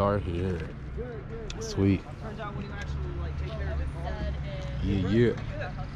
are here. Sweet. Yeah, yeah.